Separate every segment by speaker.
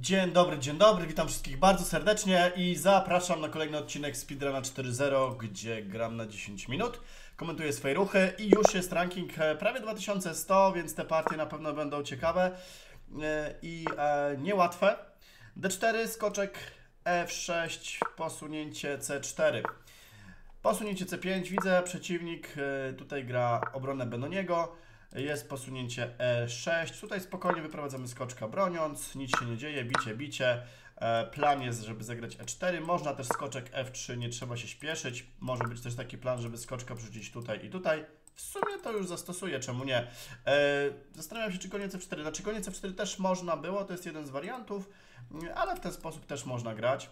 Speaker 1: Dzień dobry, dzień dobry, witam wszystkich bardzo serdecznie i zapraszam na kolejny odcinek Speedruna 4.0, gdzie gram na 10 minut, komentuję swoje ruchy i już jest ranking e, prawie 2100, więc te partie na pewno będą ciekawe e, i e, niełatwe. D4, skoczek F6, posunięcie C4. Posunięcie C5, widzę przeciwnik, tutaj gra obronę Benoniego. Jest posunięcie E6. Tutaj spokojnie wyprowadzamy skoczka broniąc. Nic się nie dzieje. Bicie, bicie. E, plan jest, żeby zagrać E4. Można też skoczek F3, nie trzeba się śpieszyć. Może być też taki plan, żeby skoczka przerzucić tutaj i tutaj. W sumie to już zastosuję, czemu nie. E, zastanawiam się, czy goniec F4. Znaczy goniec F4 też można było, to jest jeden z wariantów, ale w ten sposób też można grać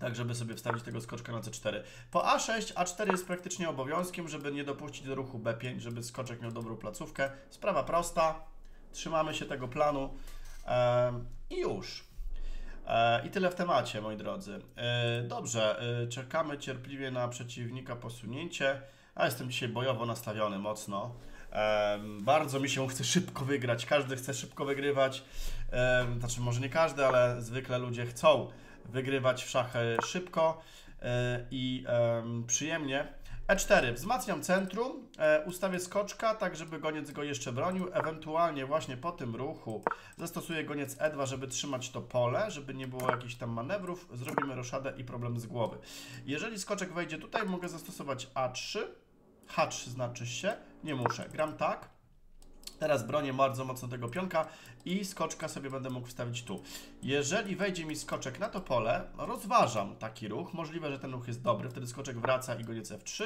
Speaker 1: tak żeby sobie wstawić tego skoczka na C4. Po A6, A4 jest praktycznie obowiązkiem, żeby nie dopuścić do ruchu B5, żeby skoczek miał dobrą placówkę. Sprawa prosta, trzymamy się tego planu i już. E, I tyle w temacie, moi drodzy. E, dobrze, e, czekamy cierpliwie na przeciwnika posunięcie. A jestem dzisiaj bojowo nastawiony mocno. Bardzo mi się chce szybko wygrać. Każdy chce szybko wygrywać. Znaczy, może nie każdy, ale zwykle ludzie chcą wygrywać w szachy szybko e, i przyjemnie. E4. Wzmacniam centrum, e, ustawię skoczka, tak żeby goniec go jeszcze bronił. Ewentualnie właśnie po tym ruchu zastosuję goniec E2, żeby trzymać to pole, żeby nie było jakichś tam manewrów. Zrobimy roszadę i problem z głowy. Jeżeli skoczek wejdzie tutaj, mogę zastosować A3. H3 znaczy się, nie muszę. Gram tak. Teraz bronię bardzo mocno tego pionka i skoczka sobie będę mógł wstawić tu. Jeżeli wejdzie mi skoczek na to pole, rozważam taki ruch. Możliwe, że ten ruch jest dobry, wtedy skoczek wraca i goniec F3,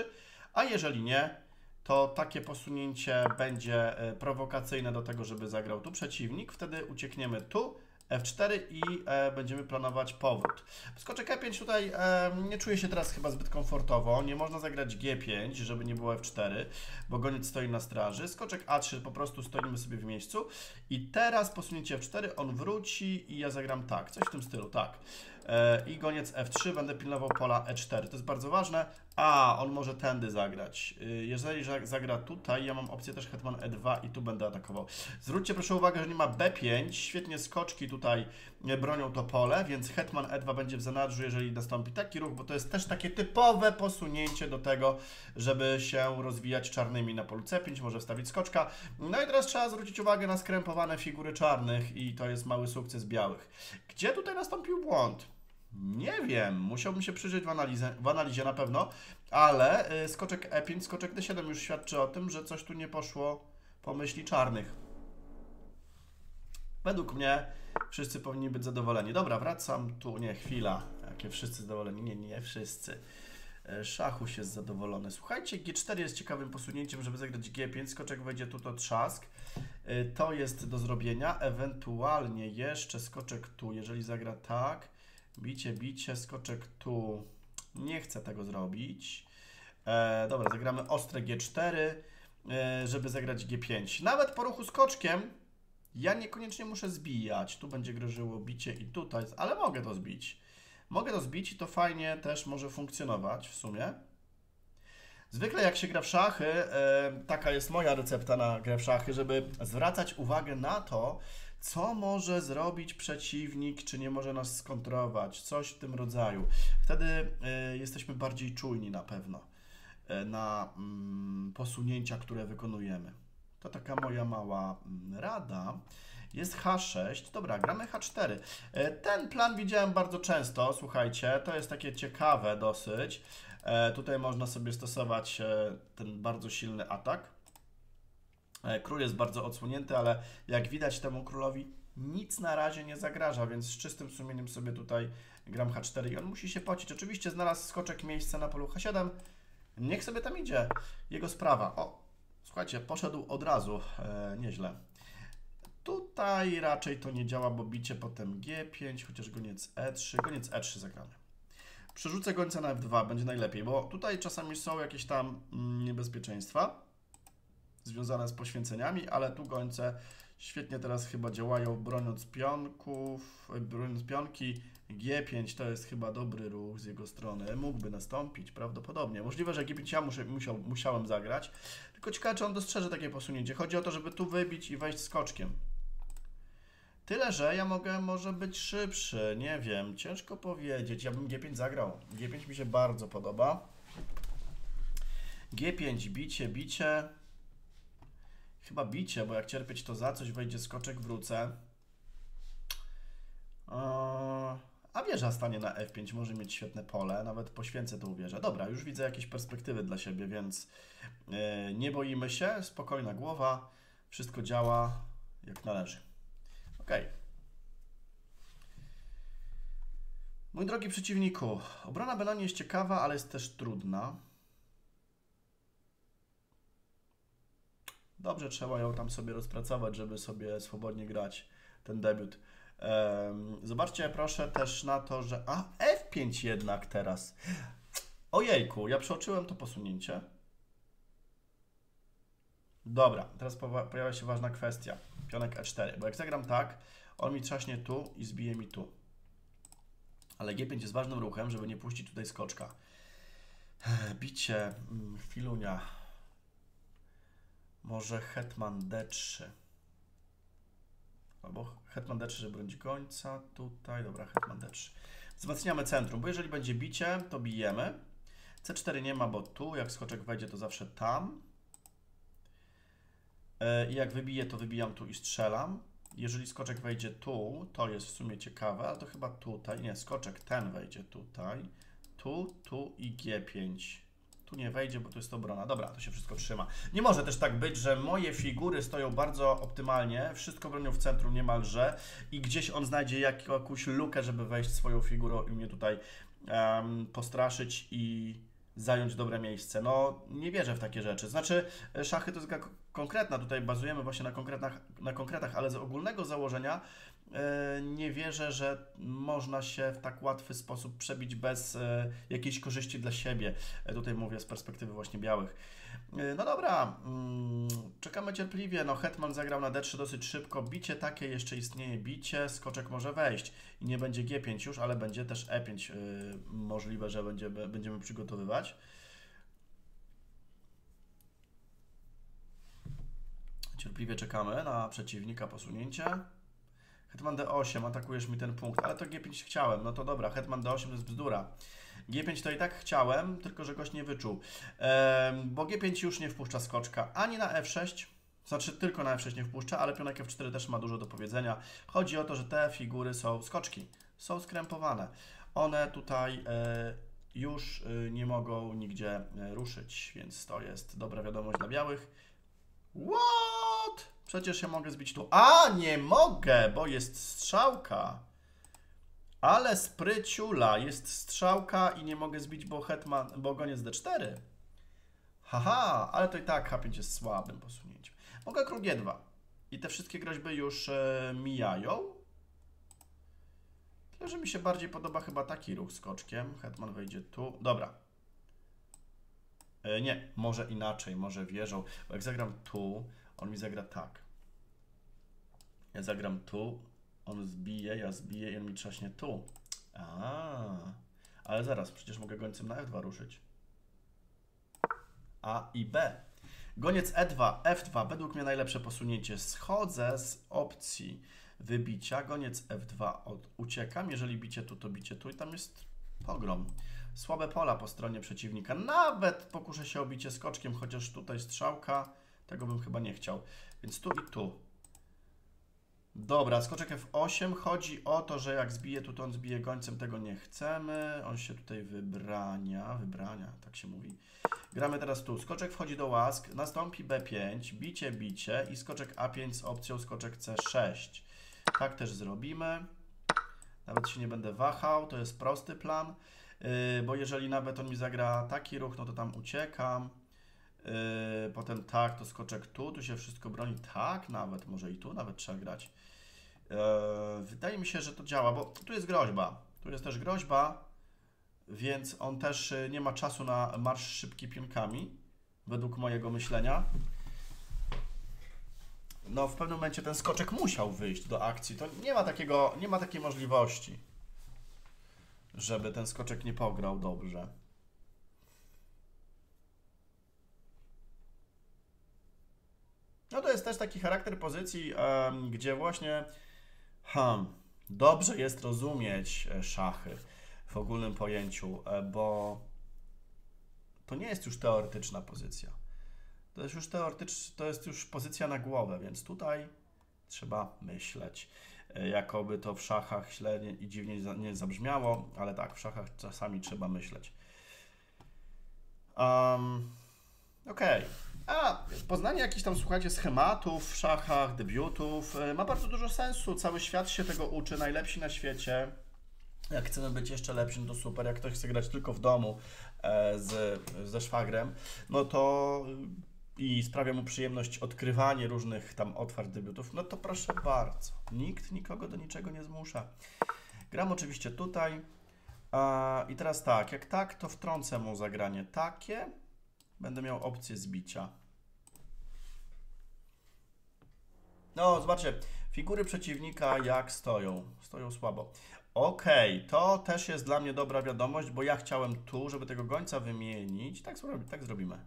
Speaker 1: a jeżeli nie, to takie posunięcie będzie e, prowokacyjne do tego, żeby zagrał tu przeciwnik. Wtedy uciekniemy tu, F4 i e, będziemy planować powrót. Skoczek E5 tutaj e, nie czuję się teraz chyba zbyt komfortowo. Nie można zagrać G5, żeby nie było F4, bo goniec stoi na straży. Skoczek A3 po prostu stoimy sobie w miejscu. I teraz posunięcie F4, on wróci i ja zagram tak. Coś w tym stylu, tak. E, I goniec F3, będę pilnował pola E4. To jest bardzo ważne. A, on może tędy zagrać. Y, jeżeli zagra tutaj, ja mam opcję też hetman E2 i tu będę atakował. Zwróćcie proszę uwagę, że nie ma B5. Świetnie skoczki tutaj e, bronią to pole, więc hetman E2 będzie w zanadrzu, jeżeli nastąpi taki ruch, bo to jest też takie typowe posunięcie do tego, żeby się rozwijać czarnymi na polu C5, może wstawić skoczka. No i teraz trzeba zwrócić uwagę na skrępowane figury czarnych i to jest mały sukces białych. Gdzie tutaj nastąpił błąd? Nie wiem, musiałbym się przyjrzeć w, analizie, w analizie na pewno, ale y, skoczek E5, skoczek D7 już świadczy o tym, że coś tu nie poszło po myśli czarnych. Według mnie wszyscy powinni być zadowoleni. Dobra, wracam tu, nie, chwila. Jakie wszyscy zadowoleni? Nie, nie wszyscy. E, Szachuś jest zadowolony. Słuchajcie, G4 jest ciekawym posunięciem, żeby zagrać G5. Skoczek wejdzie tu, to trzask. E, to jest do zrobienia. Ewentualnie jeszcze skoczek tu, jeżeli zagra tak Bicie, bicie, skoczek tu. Nie chcę tego zrobić. E, dobra, zagramy ostre G4, e, żeby zagrać G5. Nawet po ruchu skoczkiem ja niekoniecznie muszę zbijać. Tu będzie grożyło bicie i tutaj, ale mogę to zbić. Mogę to zbić i to fajnie też może funkcjonować w sumie. Zwykle jak się gra w szachy, e, taka jest moja recepta na grę w szachy, żeby zwracać uwagę na to, co może zrobić przeciwnik, czy nie może nas skontrolować, coś w tym rodzaju. Wtedy y, jesteśmy bardziej czujni na pewno y, na y, posunięcia, które wykonujemy. To taka moja mała mm, rada. Jest H6. Dobra, gramy H4. E, ten plan widziałem bardzo często, słuchajcie, to jest takie ciekawe dosyć. E, tutaj można sobie stosować ten bardzo silny atak. E, król jest bardzo odsłonięty, ale jak widać temu królowi nic na razie nie zagraża, więc z czystym sumieniem sobie tutaj gram H4 i on musi się pocić. Oczywiście znalazł skoczek miejsca na polu H7. Niech sobie tam idzie. Jego sprawa. O, słuchajcie, poszedł od razu. E, nieźle. Tutaj raczej to nie działa, bo bicie potem G5, chociaż goniec E3. Goniec E3 zagramy. Przerzucę gońca na F2, będzie najlepiej, bo tutaj czasami są jakieś tam mm, niebezpieczeństwa związane z poświęceniami, ale tu gońce świetnie teraz chyba działają broniąc pionków, broniąc pionki. G5 to jest chyba dobry ruch z jego strony. Mógłby nastąpić prawdopodobnie. Możliwe, że G5 ja muszę, musiał, musiałem zagrać. Tylko ciekawe, czy on dostrzeże takie posunięcie. Chodzi o to, żeby tu wybić i wejść skoczkiem. Tyle, że ja mogę może być szybszy, nie wiem, ciężko powiedzieć. Ja bym G5 zagrał. G5 mi się bardzo podoba. G5, bicie, bicie. Chyba bicie, bo jak cierpieć to za coś, wejdzie skoczek, wrócę. Eee, A wieża stanie na F5, może mieć świetne pole, nawet poświęcę tą wieżę. Dobra, już widzę jakieś perspektywy dla siebie, więc e, nie boimy się, spokojna głowa, wszystko działa jak należy. Ok. Mój drogi przeciwniku, obrona Belonii jest ciekawa, ale jest też trudna. Dobrze, trzeba ją tam sobie rozpracować, żeby sobie swobodnie grać ten debiut. Zobaczcie proszę też na to, że... A, F5 jednak teraz. Ojejku, ja przeoczyłem to posunięcie. Dobra, teraz pojawia się ważna kwestia. Pionek E4, bo jak zagram tak, on mi trzaśnie tu i zbije mi tu. Ale G5 jest ważnym ruchem, żeby nie puścić tutaj skoczka. Bicie, mm, filunia. Może hetman D3. Albo hetman D3, żeby bronić gońca. Tutaj, dobra, hetman D3. Wzmacniamy centrum, bo jeżeli będzie bicie, to bijemy. C4 nie ma, bo tu, jak skoczek wejdzie, to zawsze tam. E, I jak wybiję, to wybijam tu i strzelam. Jeżeli skoczek wejdzie tu, to jest w sumie ciekawe, ale to chyba tutaj. Nie, skoczek ten wejdzie tutaj. Tu, tu i G5. Tu nie wejdzie, bo tu jest obrona. Dobra, to się wszystko trzyma. Nie może też tak być, że moje figury stoją bardzo optymalnie, wszystko bronią w centrum niemalże i gdzieś on znajdzie jak, jakąś lukę, żeby wejść swoją figurą i mnie tutaj em, postraszyć i zająć dobre miejsce. No, nie wierzę w takie rzeczy. Znaczy, e, szachy to jest konkretna, tutaj bazujemy właśnie na konkretach, na konkretach ale z ogólnego założenia e, nie wierzę, że można się w tak łatwy sposób przebić bez e, jakiejś korzyści dla siebie. E, Tutaj mówię z perspektywy właśnie białych. No dobra, mm, czekamy cierpliwie. No, Hetman zagrał na D3 dosyć szybko. Bicie takie jeszcze istnieje. Bicie, skoczek może wejść i nie będzie G5 już, ale będzie też E5 y, możliwe, że będziemy, będziemy przygotowywać. Cierpliwie czekamy na przeciwnika posunięcie. Hetman D8, atakujesz mi ten punkt, ale to G5 chciałem, no to dobra, Hetman D8 to jest bzdura. G5 to i tak chciałem, tylko że gość nie wyczuł. Em, bo G5 już nie wpuszcza skoczka ani na F6, znaczy tylko na F6 nie wpuszcza, ale pionek F4 też ma dużo do powiedzenia. Chodzi o to, że te figury są skoczki, są skrępowane. One tutaj e, już e, nie mogą nigdzie e, ruszyć, więc to jest dobra wiadomość dla białych. What? Przecież ja mogę zbić tu. A, nie mogę, bo jest strzałka. Ale spryciula, jest strzałka i nie mogę zbić, bo hetman, bo goniec D4. Haha, ale to i tak H5 jest słabym posunięciem. Mogę król G2. I te wszystkie groźby już e, mijają. Tyle, że mi się bardziej podoba chyba taki ruch skoczkiem. Hetman wejdzie tu. Dobra. E, nie, może inaczej, może wieżą. Bo jak zagram tu, on mi zagra tak. Ja zagram tu, on zbije, ja zbiję i on mi trzaśnie tu. A, ale zaraz, przecież mogę gońcem na F2 ruszyć. A i B. Goniec E2, F2, według mnie najlepsze posunięcie. Schodzę z opcji wybicia. Goniec F2 od, uciekam. Jeżeli bicie tu, to bicie tu i tam jest pogrom. Słabe pola po stronie przeciwnika. Nawet pokuszę się o bicie skoczkiem, chociaż tutaj strzałka. Tego bym chyba nie chciał. Więc tu i tu. Dobra, skoczek F8. Chodzi o to, że jak zbije tu, to on zbije gońcem. Tego nie chcemy. On się tutaj wybrania. Wybrania, tak się mówi. Gramy teraz tu. Skoczek wchodzi do łask. Nastąpi B5. Bicie, bicie. I skoczek A5 z opcją skoczek C6. Tak też zrobimy. Nawet się nie będę wahał. To jest prosty plan. Yy, bo jeżeli nawet on mi zagra taki ruch, no to tam uciekam. Yy, potem tak, to skoczek tu, tu się wszystko broni. Tak, nawet, może i tu nawet trzeba grać. Yy, wydaje mi się, że to działa, bo tu jest groźba. Tu jest też groźba, więc on też y, nie ma czasu na marsz szybki pionkami, według mojego myślenia. No, w pewnym momencie ten skoczek musiał wyjść do akcji. To nie ma takiego, nie ma takiej możliwości, żeby ten skoczek nie pograł dobrze. No to jest też taki charakter pozycji, em, gdzie właśnie Hmm. Dobrze jest rozumieć e, szachy w ogólnym pojęciu, e, bo to nie jest już teoretyczna pozycja. To jest już teoretyczna, to jest już pozycja na głowę, więc tutaj trzeba myśleć. E, jakoby to w szachach źle i dziwnie nie zabrzmiało, ale tak, w szachach czasami trzeba myśleć. Um, Okej. A poznanie jakichś tam, słuchajcie, schematów w szachach, debiutów e, ma bardzo dużo sensu. Cały świat się tego uczy, najlepsi na świecie. Jak chcemy być jeszcze lepszym, to super. Jak ktoś chce grać tylko w domu e, z, ze szwagrem, no to i sprawia mu przyjemność odkrywanie różnych tam otwarć debiutów, no to proszę bardzo. Nikt nikogo do niczego nie zmusza. Gram oczywiście tutaj. I teraz tak, jak tak, to wtrącę mu zagranie takie. Będę miał opcję zbicia. No, zobaczcie, figury przeciwnika jak stoją. Stoją słabo. Okej, to też jest dla mnie dobra wiadomość, bo ja chciałem tu, żeby tego gońca wymienić. Tak, tak zrobimy.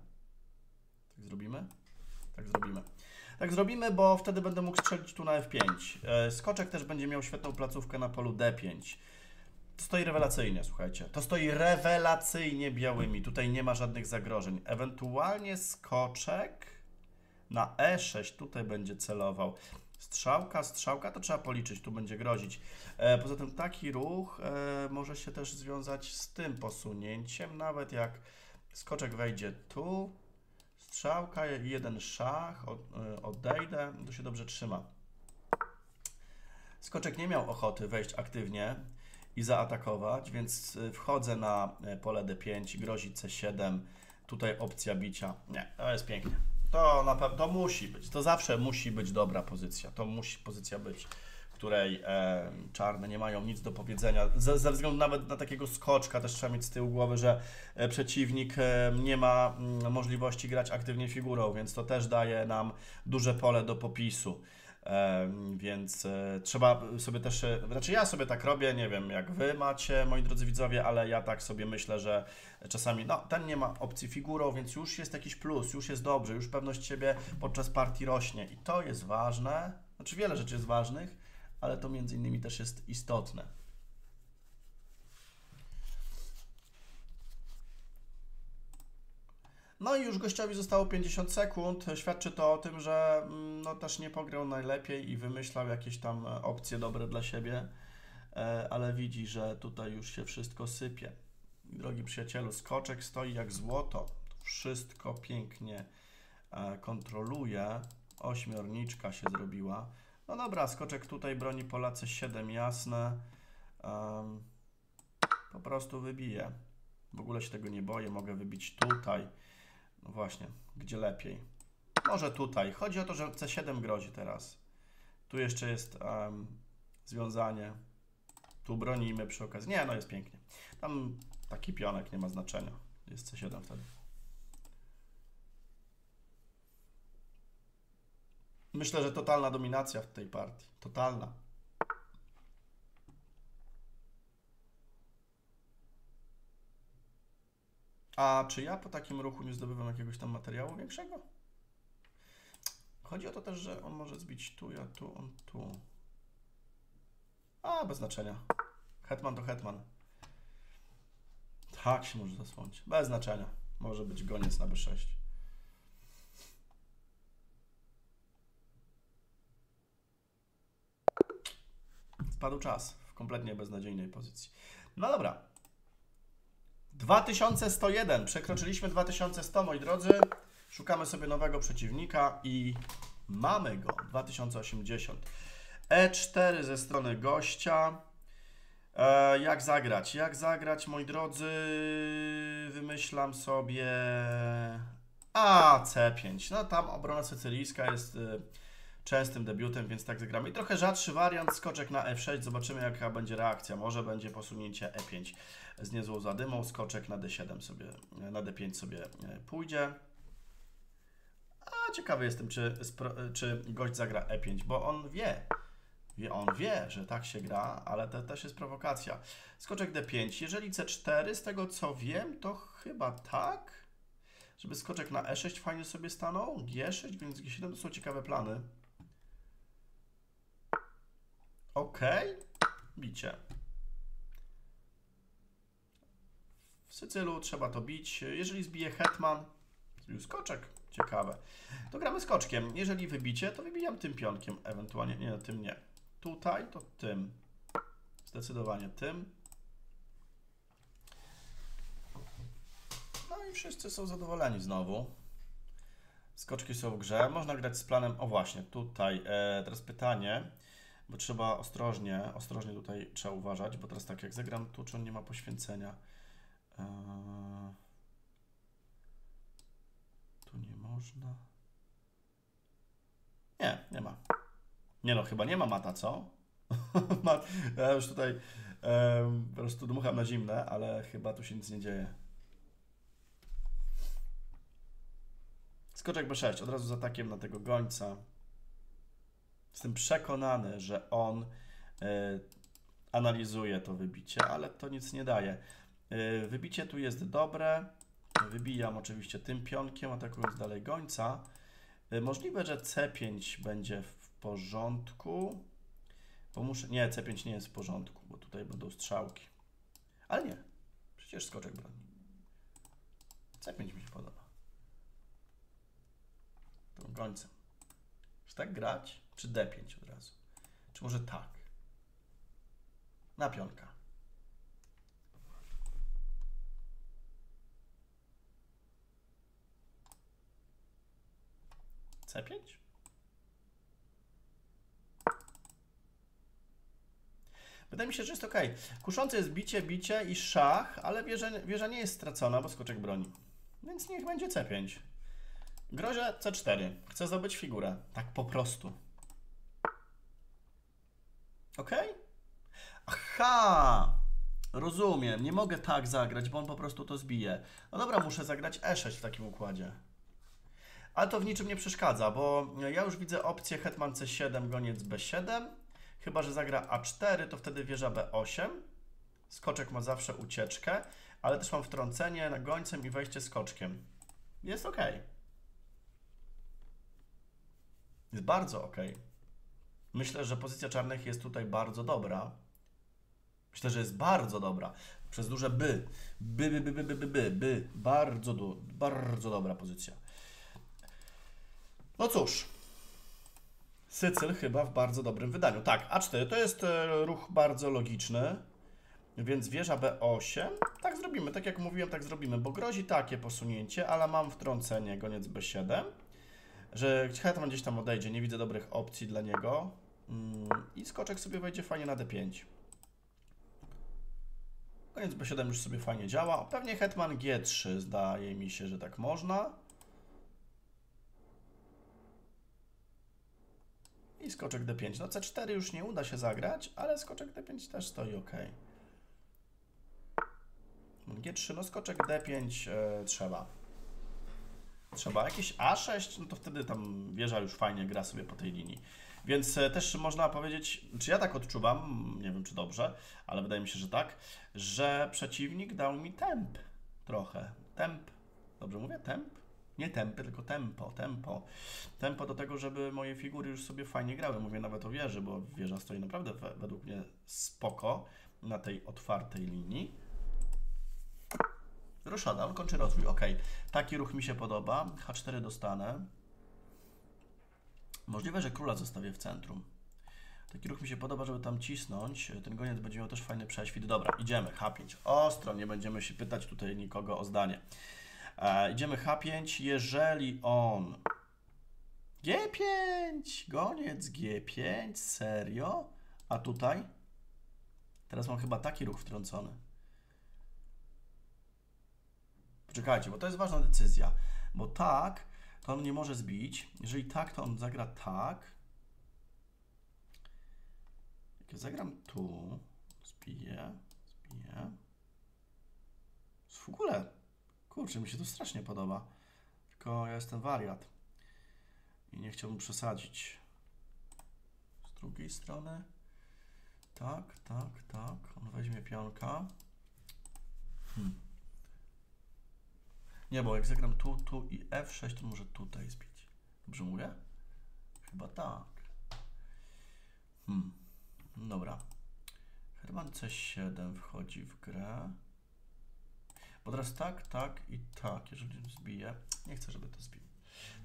Speaker 1: Tak zrobimy? Tak zrobimy. Tak zrobimy, bo wtedy będę mógł strzelić tu na F5. E, Skoczek też będzie miał świetną placówkę na polu D5. To stoi rewelacyjnie, słuchajcie. To stoi rewelacyjnie białymi. Tutaj nie ma żadnych zagrożeń. Ewentualnie skoczek na E6 tutaj będzie celował. Strzałka, strzałka to trzeba policzyć, tu będzie grozić. E, poza tym taki ruch e, może się też związać z tym posunięciem, nawet jak skoczek wejdzie tu, strzałka, jeden szach, e, odejdę, to się dobrze trzyma. Skoczek nie miał ochoty wejść aktywnie i zaatakować, więc e, wchodzę na e, pole D5, grozi C7, tutaj opcja bicia. Nie, to jest pięknie. To na pewno to musi być. To zawsze musi być dobra pozycja. To musi pozycja być, której e, czarne nie mają nic do powiedzenia. Ze, ze względu nawet na takiego skoczka też trzeba mieć z tyłu głowy, że e, przeciwnik e, nie ma mm, możliwości grać aktywnie figurą, więc to też daje nam duże pole do popisu. E, więc trzeba sobie też, e, znaczy ja sobie tak robię, nie wiem jak wy macie, moi drodzy widzowie, ale ja tak sobie myślę, że czasami, no ten nie ma opcji figurą, więc już jest jakiś plus, już jest dobrze, już pewność siebie podczas partii rośnie i to jest ważne, znaczy wiele rzeczy jest ważnych, ale to między innymi też jest istotne. No i już gościowi zostało 50 sekund. Świadczy to o tym, że mm, no, też nie pograł najlepiej i wymyślał jakieś tam e, opcje dobre dla siebie, e, ale widzi, że tutaj już się wszystko sypie. Drogi przyjacielu, skoczek stoi jak złoto. Wszystko pięknie e, kontroluje. Ośmiorniczka się zrobiła. No dobra, skoczek tutaj broni Polacy 7 jasne. Um, po prostu wybije. W ogóle się tego nie boję, mogę wybić tutaj. No właśnie, gdzie lepiej? Może tutaj. Chodzi o to, że C7 grozi teraz. Tu jeszcze jest um, związanie. Tu bronimy przy okazji. Nie, no jest pięknie. Tam taki pionek nie ma znaczenia. Jest C7 wtedy. Myślę, że totalna dominacja w tej partii. Totalna. A czy ja po takim ruchu nie zdobywam jakiegoś tam materiału większego? Chodzi o to też, że on może zbić tu, ja tu, on tu. A, bez znaczenia. Hetman to hetman. Tak się może zasłonić. Bez znaczenia. Może być goniec na B6. Spadł czas w kompletnie beznadziejnej pozycji. No dobra. 2101. Przekroczyliśmy 2100, moi drodzy. Szukamy sobie nowego przeciwnika i mamy go. 2080. E4 ze strony gościa. E, jak zagrać? Jak zagrać, moi drodzy? Wymyślam sobie. A, C5. No tam obrona sycylijska jest y, częstym debiutem, więc tak zagramy. I trochę rzadszy wariant, skoczek na F6. Zobaczymy, jaka będzie reakcja. Może będzie posunięcie E5 z niezłą zadymą. Skoczek na D7 sobie, na D5 sobie e, pójdzie. A ciekawy jestem, czy, spro- czy gość zagra E5, bo on wie. Wie, on wie, że tak się gra, ale to też jest prowokacja. Skoczek D5. Jeżeli C4, z tego co wiem, to chyba tak. Żeby skoczek na E6 fajnie sobie stanął. G6, więc G7 to są ciekawe plany. Ok. Bicie. W Sycylu trzeba to bić. Jeżeli zbije hetman, zbił skoczek. Ciekawe. To gramy skoczkiem. Jeżeli wybicie, to wybijam tym pionkiem. Ewentualnie, nie, tym nie. Tutaj to tym. Zdecydowanie tym. No i wszyscy są zadowoleni znowu. Skoczki są w grze. Można grać z planem. O właśnie, tutaj. E, teraz pytanie, bo trzeba ostrożnie, ostrożnie tutaj trzeba uważać, bo teraz tak, jak zagram tu, czy on nie ma poświęcenia. E, tu nie można. Nie, nie ma. Nie no, chyba nie ma mata, co? Ja już tutaj e, po prostu dmucham na zimne, ale chyba tu się nic nie dzieje. Skoczek B6, od razu z atakiem na tego gońca. Jestem przekonany, że on y, analizuje to wybicie, ale to nic nie daje. Y, wybicie tu jest dobre. Wybijam oczywiście tym pionkiem, atakując dalej gońca. Y, możliwe, że C5 będzie w porządku. Bo muszę... Nie, C5 nie jest w porządku, bo tutaj będą strzałki. Ale nie. Przecież skoczek broni. C5 mi się podoba tą gońcem. Czy tak grać? Czy D5 od razu? Czy może tak? Na pionka. C5? Wydaje mi się, że jest ok. Kuszące jest bicie, bicie i szach, ale wieża, wieża nie jest stracona, bo skoczek broni. Więc niech będzie C5. Grozie C4. Chcę zdobyć figurę. Tak po prostu. Ok? Aha! Rozumiem. Nie mogę tak zagrać, bo on po prostu to zbije. No dobra, muszę zagrać E6 w takim układzie. Ale to w niczym nie przeszkadza, bo ja już widzę opcję hetman C7, goniec B7. Chyba, że zagra A4, to wtedy wieża B8. Skoczek ma zawsze ucieczkę, ale też mam wtrącenie na gońcem i wejście skoczkiem. Jest ok. Jest bardzo ok. Myślę, że pozycja czarnych jest tutaj bardzo dobra. Myślę, że jest bardzo dobra. Przez duże by. By, by, by, by, by, by, by. by. Bardzo, do, bardzo dobra pozycja. No cóż. Sycyl chyba w bardzo dobrym wydaniu. Tak, A4 to jest e, ruch bardzo logiczny. Więc wieża B8. Tak zrobimy, tak jak mówiłem, tak zrobimy, bo grozi takie posunięcie, ale mam wtrącenie, goniec B7 że hetman gdzieś tam odejdzie, nie widzę dobrych opcji dla niego. Mm, I skoczek sobie wejdzie fajnie na D5. Koniec B7 już sobie fajnie działa. Pewnie hetman G3 zdaje mi się, że tak można. I skoczek D5. No C4 już nie uda się zagrać, ale skoczek D5 też stoi ok. G3, no skoczek D5 e, trzeba. Trzeba jakieś A6, no to wtedy tam wieża już fajnie gra sobie po tej linii. Więc e, też można powiedzieć, czy ja tak odczuwam, nie wiem czy dobrze, ale wydaje mi się, że tak, że przeciwnik dał mi temp trochę. Temp, dobrze mówię? Temp? Nie tempy, tylko tempo, tempo. Tempo do tego, żeby moje figury już sobie fajnie grały. Mówię nawet o wieży, bo wieża stoi naprawdę według mnie spoko na tej otwartej linii. Roszada, on kończy rozwój. Ok, taki ruch mi się podoba. H4 dostanę. Możliwe, że króla zostawię w centrum. Taki ruch mi się podoba, żeby tam cisnąć. Ten goniec będzie miał też fajny prześwit. Dobra, idziemy. H5. Ostro, nie będziemy się pytać tutaj nikogo o zdanie. E, idziemy H5. Jeżeli on... G5! Goniec G5? Serio? A tutaj? Teraz mam chyba taki ruch wtrącony. Czekajcie, bo to jest ważna decyzja. Bo tak, to on nie może zbić. Jeżeli tak, to on zagra tak. Jak ja zagram tu, zbiję, zbiję. W ogóle, kurczę, mi się to strasznie podoba. Tylko ja jestem wariat. I nie chciałbym przesadzić. Z drugiej strony. Tak, tak, tak. On weźmie pionka. Hmm. Nie, bo jak zagram tu, tu i F6, to może tutaj zbić. Dobrze mówię? Chyba tak. Hmm. Dobra. Hetman C7 wchodzi w grę. Bo teraz tak, tak i tak. Jeżeli zbije. Nie chcę, żeby to zbił.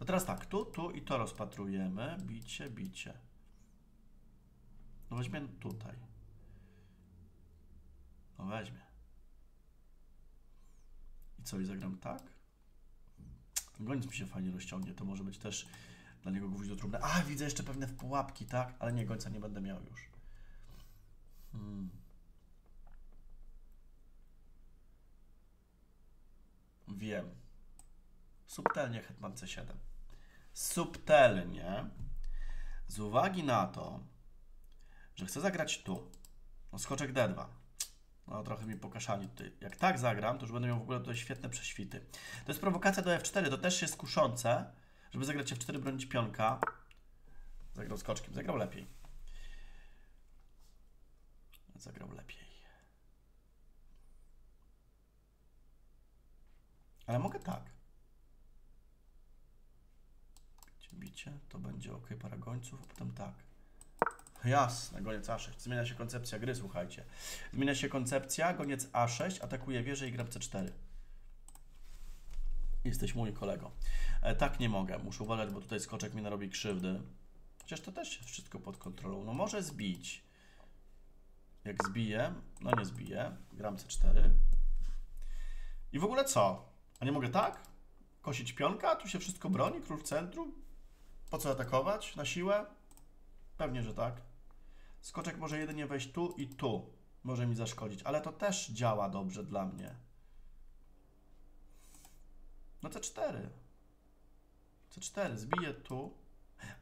Speaker 1: No teraz tak, tu, tu i to rozpatrujemy. Bicie, bicie. No weźmie tutaj. No weźmie. I co, i zagram tak? Ten goniec mi się fajnie rozciągnie, to może być też dla niego gwóźdź do trumny. A, widzę jeszcze pewne pułapki, tak? Ale nie, gońca nie będę miał już. Hmm. Wiem. Subtelnie Hetman C7. Subtelnie. Z uwagi na to, że chcę zagrać tu. No skoczek D2. No trochę mi pokaszali tutaj. Jak tak zagram, to już będę miał w ogóle tutaj świetne prześwity. To jest prowokacja do F4, to też jest kuszące, żeby zagrać F4, bronić pionka. Zagrał skoczkiem, zagrał lepiej. Zagrał lepiej. Ale mogę tak. Bicie, to będzie ok, para gońców, a potem tak. Jasne, goniec A6. Zmienia się koncepcja gry, słuchajcie. Zmienia się koncepcja, goniec A6, atakuje wieżę i gram C4. Jesteś mój kolego. E, tak nie mogę, muszę uważać, bo tutaj skoczek mi narobi krzywdy. Chociaż to też wszystko pod kontrolą. No może zbić. Jak zbiję, no nie zbiję, gram C4. I w ogóle co? A nie mogę tak? Kosić pionka? Tu się wszystko broni, król w centrum? Po co atakować? Na siłę? Pewnie, że tak. Skoczek może jedynie wejść tu i tu. Może mi zaszkodzić, ale to też działa dobrze dla mnie. No C4. C4, zbiję tu.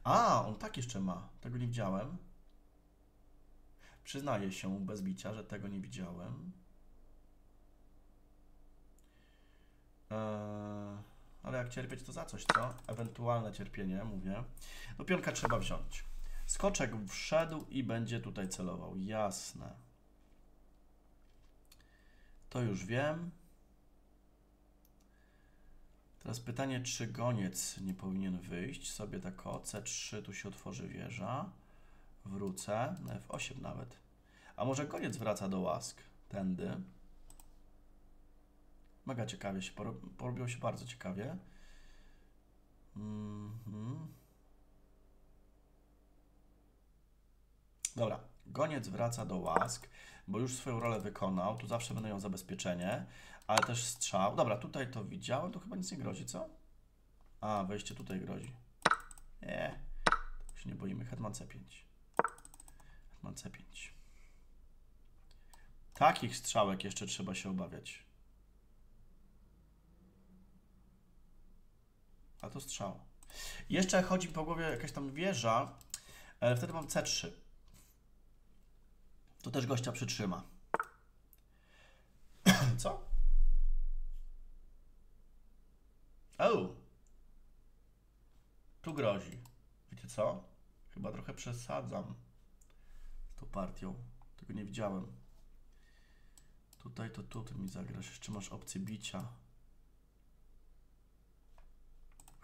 Speaker 1: A, on tak jeszcze ma. Tego nie widziałem. Przyznaję się bez bicia, że tego nie widziałem. Eee, ale jak cierpieć, to za coś, co? Ewentualne cierpienie, mówię. No pionka trzeba wziąć. Skoczek wszedł i będzie tutaj celował. Jasne. To już wiem. Teraz pytanie, czy goniec nie powinien wyjść sobie tak o C3, tu się otworzy wieża. Wrócę, na F8 nawet. A może goniec wraca do łask, tędy. Mega ciekawie się, porobiło się bardzo ciekawie. Mhm. Dobra, goniec wraca do łask, bo już swoją rolę wykonał. Tu zawsze będę miał zabezpieczenie, ale też strzał. Dobra, tutaj to widziałem, to chyba nic nie grozi, co? A, wejście tutaj grozi. Nie, się nie boimy. Hetman C5. Hetman C5. Takich strzałek jeszcze trzeba się obawiać. A to strzał. Jeszcze chodzi po głowie jakaś tam wieża, ale wtedy mam C3. To też gościa przytrzyma. Co? O! Tu grozi. Wiecie co? Chyba trochę przesadzam z tą partią. Tego nie widziałem. Tutaj to tu ty mi zagrasz. Jeszcze masz opcję bicia.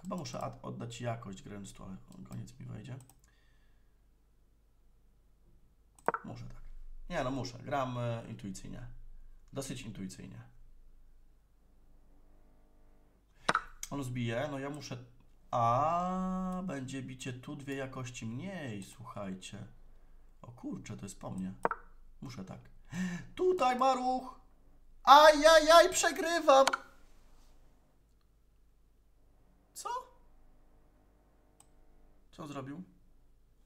Speaker 1: Chyba muszę oddać jakość grając tu, ale goniec mi wejdzie. Muszę tak. Nie, no muszę. Gram intuicyjnie. Dosyć intuicyjnie. On zbije, no ja muszę... A będzie bicie tu dwie jakości mniej, słuchajcie. O kurczę, to jest po mnie. Muszę tak. Tutaj maruch! Ajajaj, przegrywam! Co? Co zrobił?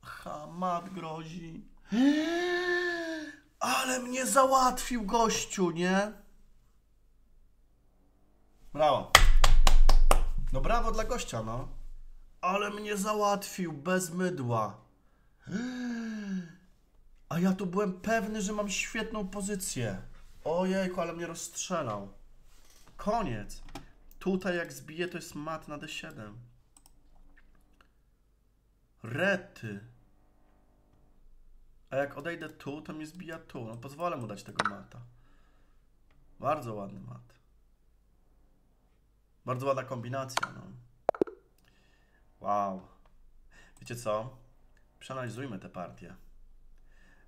Speaker 1: Ha, mat grozi. Ale mnie załatwił gościu, nie? Brawo. No brawo dla gościa, no. Ale mnie załatwił bez mydła. A ja tu byłem pewny, że mam świetną pozycję. Ojejku, ale mnie rozstrzelał. Koniec. Tutaj jak zbije, to jest mat na D7. Rety. A jak odejdę tu, to mnie zbija tu. No pozwolę mu dać tego mata. Bardzo ładny mat. Bardzo ładna kombinacja, no. Wow. Wiecie co? Przeanalizujmy tę partię.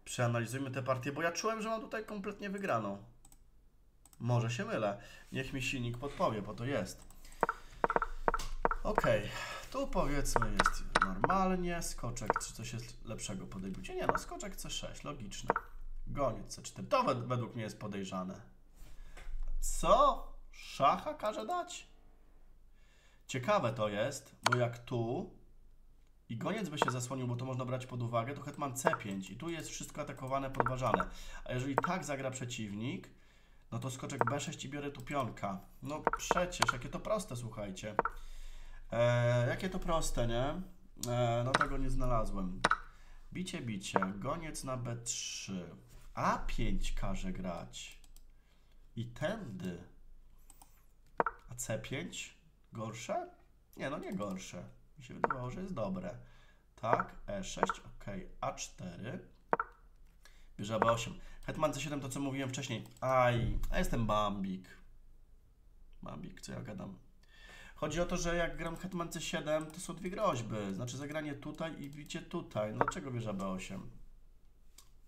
Speaker 1: Przeanalizujmy tę partię, bo ja czułem, że mam tutaj kompletnie wygraną. Może się mylę. Niech mi silnik podpowie, bo to jest. Okej, tu powiedzmy jest normalnie. Skoczek, czy coś jest lepszego po debiucie? Nie no, skoczek C6, logiczne. Goniec C4, to wed- według mnie jest podejrzane. Co? Szacha każe dać? Ciekawe to jest, bo jak tu i goniec by się zasłonił, bo to można brać pod uwagę, to hetman C5 i tu jest wszystko atakowane, podważane. A jeżeli tak zagra przeciwnik, no to skoczek B6 i biorę tu pionka. No przecież, jakie to proste, słuchajcie. E, jakie to proste, nie? E, no tego nie znalazłem. Bicie, bicie. Goniec na B3. A5 każe grać. I tędy. A C5? Gorsze? Nie, no nie gorsze. Mi się wydawało, że jest dobre. Tak, E6, ok. A4. Bierze B8. Hetman C7 to co mówiłem wcześniej. Aj, a jestem Bambik. Bambik, co ja gadam. Chodzi o to, że jak gram Hetman C7, to są dwie groźby. Znaczy zagranie tutaj i bicie tutaj. No dlaczego bierze B8?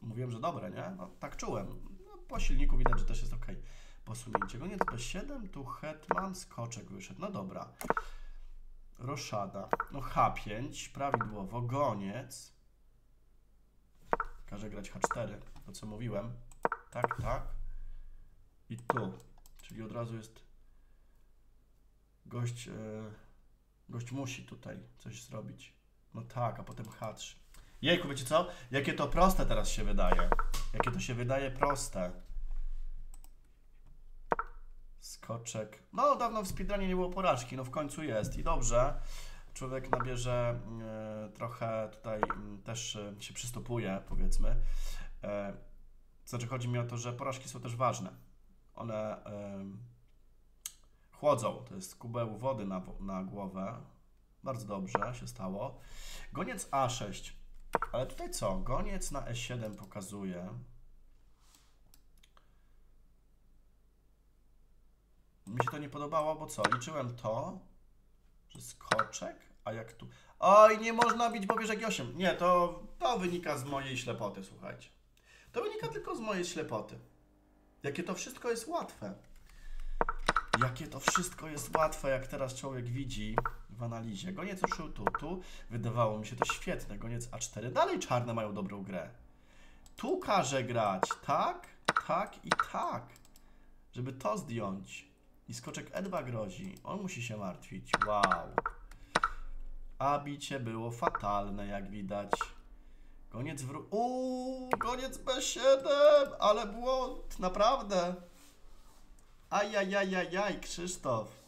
Speaker 1: Mówiłem, że dobre, nie? No tak czułem. No, po silniku widać, że też jest ok. Posunięcie. Goniec B7, tu Hetman, skoczek wyszedł. No dobra. Roszada. No H5, prawidłowo. Goniec. Każe grać H4, to co mówiłem. Tak, tak. I tu. Czyli od razu jest gość, e, gość musi tutaj coś zrobić. No tak, a potem H3. Jejku, wiecie co? Jakie to proste teraz się wydaje. Jakie to się wydaje proste. Skoczek. No, dawno w speedrunie nie było porażki, no w końcu jest i dobrze. Człowiek nabierze e, trochę tutaj m, też e, się przystopuje, powiedzmy. E, znaczy, chodzi mi o to, że porażki są też ważne. One chłodzą, to jest kubeł wody na, na głowę. Bardzo dobrze się stało. Goniec A6. Ale tutaj co? Goniec na E7 pokazuje. Mi się to nie podobało, bo co? Liczyłem to, że skoczek, a jak tu... Oj, nie można bić pobieżek 8. Nie, to, to wynika z mojej ślepoty, słuchajcie. To wynika tylko z mojej ślepoty. Jakie to wszystko jest łatwe. Jakie to wszystko jest łatwe, jak teraz człowiek widzi w analizie. Goniec ruszył tu, tu. Wydawało mi się to świetne. Goniec A4. Dalej czarne mają dobrą grę. Tu każe grać. Tak, tak i tak. Żeby to zdjąć. I skoczek E2 grozi. On musi się martwić. Wow. A bicie było fatalne, jak widać. Goniec wró... Uuu, goniec B7, ale błąd, naprawdę. Ajajajajaj, Krzysztof.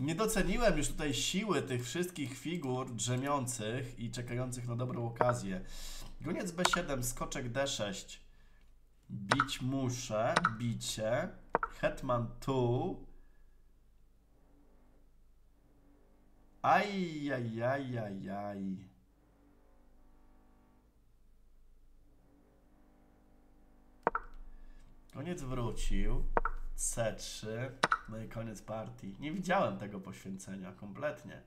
Speaker 1: Nie doceniłem już tutaj siły tych wszystkich figur drzemiących i czekających na dobrą okazję. Goniec B7, skoczek D6. Bić muszę, bicie. Hetman tu. Ajajajajaj. Koniec wrócił. C3. No i koniec partii. Nie widziałem tego poświęcenia kompletnie.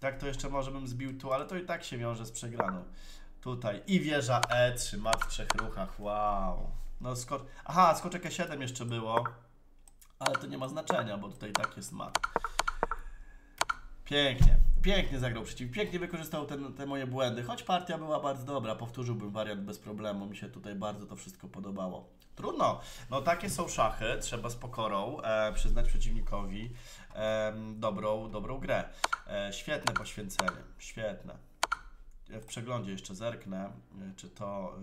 Speaker 1: Tak to jeszcze może bym zbił tu, ale to i tak się wiąże z przegraną. Tutaj. I wieża E3. Mat w trzech ruchach. Wow. No skocz... Aha, skoczek E7 jeszcze było. Ale to nie ma znaczenia, bo tutaj tak jest mat. Pięknie. Pięknie zagrał przeciw. Pięknie wykorzystał te moje błędy. Choć partia była bardzo dobra. Powtórzyłbym wariant bez problemu. Mi się tutaj bardzo to wszystko podobało. Trudno. No takie są szachy. Trzeba z pokorą e, przyznać przeciwnikowi e, dobrą, dobrą grę. E, świetne poświęcenie. Świetne. W przeglądzie jeszcze zerknę, e, czy to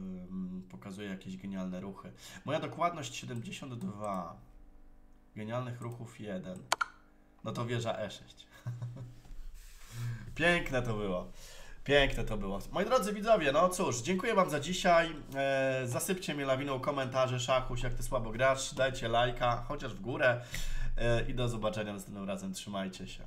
Speaker 1: pokazuje jakieś genialne ruchy. Moja dokładność 72. Genialnych ruchów 1. No to wieża E6. Piękne to było. Piękne to było. Moi drodzy widzowie, no cóż, dziękuję Wam za dzisiaj. E, zasypcie mnie lawiną komentarzy, szachuś, jak Ty słabo grasz. Dajcie lajka, chociaż w górę. E, I do zobaczenia następnym razem. Trzymajcie się.